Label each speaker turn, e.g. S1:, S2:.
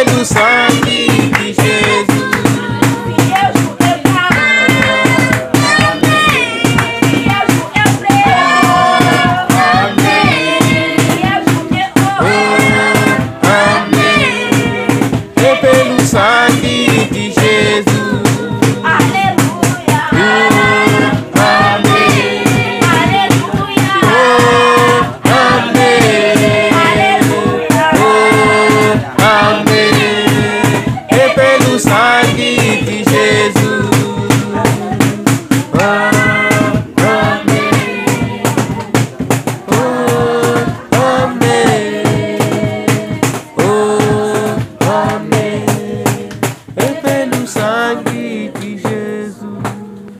S1: sedução Hussein.